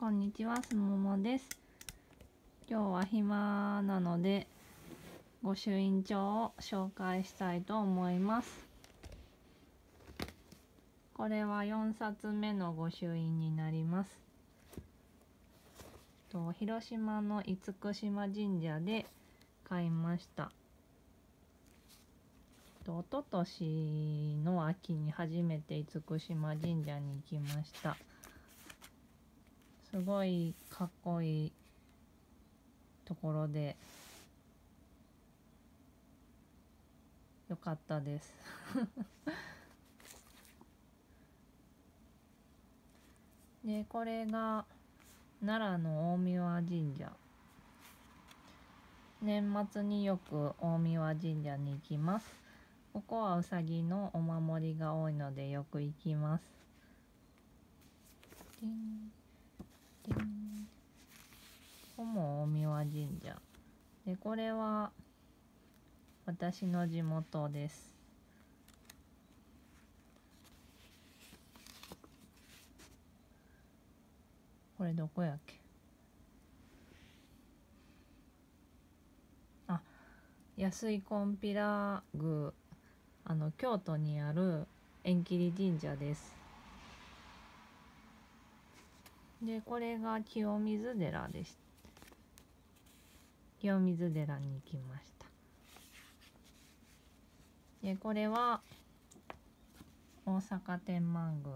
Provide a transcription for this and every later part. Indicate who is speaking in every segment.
Speaker 1: こんにちは、すももです。今日は暇なので、御朱印帳を紹介したいと思います。これは4冊目の御朱印になります。と広島の厳島神社で買いました。と一昨年の秋に初めて厳島神社に行きました。すごいかっこいいところでよかったです。でこれが奈良の大神神社。年末によく大神神社に行きます。ここはうさぎのお守りが多いのでよく行きます。ここも大神神社。でこれは私の地元です。これどこやっけ？あ安井こんぴら宮。あの京都にある縁切り神社です。でこれが清水寺でした清水寺に行きました。でこれは大阪天満宮。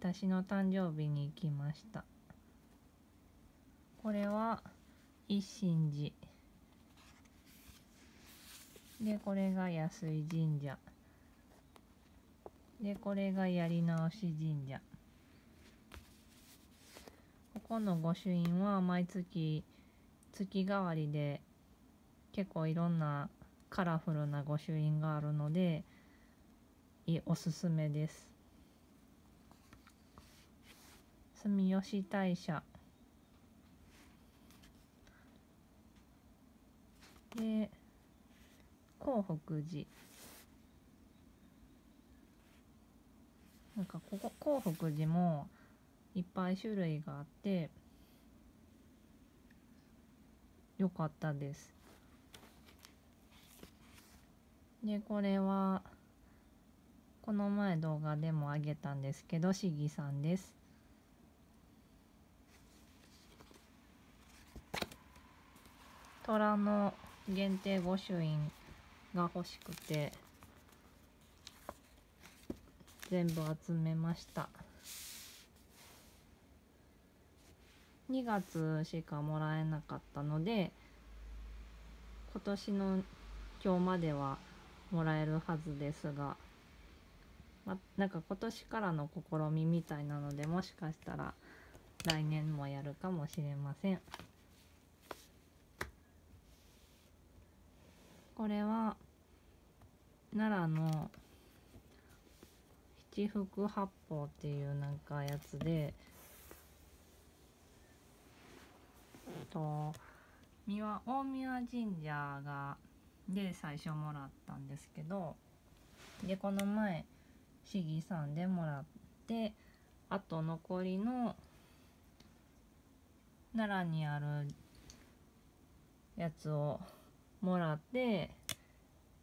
Speaker 1: 私の誕生日に行きました。これは一心寺。でこれが安井神社。でこれがやり直し神社。この御朱印は毎月月替わりで結構いろんなカラフルな御朱印があるのでおすすめです。住吉大社。で興福寺。なんかここ興福寺もいっぱい種類があってよかったです。でこれはこの前動画でもあげたんですけどしぎさんです。虎の限定御朱印が欲しくて全部集めました。2月しかもらえなかったので今年の今日まではもらえるはずですが、ま、なんか今年からの試みみたいなのでもしかしたら来年もやるかもしれません。これは奈良の七福八方っていうなんかやつでと三輪大宮神社がで最初もらったんですけどでこの前市議さんでもらってあと残りの奈良にあるやつをもらって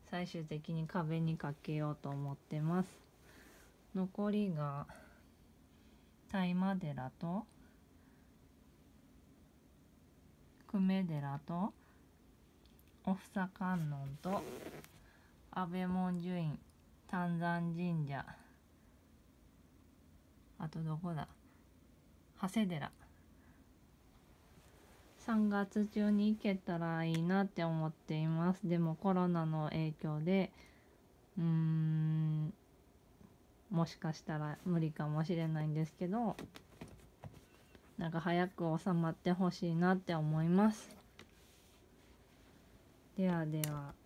Speaker 1: 最終的に壁にかけようと思ってます。残りが大麻寺と久米寺とおふさ観音と安倍文殊院丹山神社あとどこだ長谷寺3月中に行けたらいいなって思っています。でもコロナの影響でうーんもしかしたら無理かもしれないんですけどなんか早く収まってほしいなって思います。ではでは。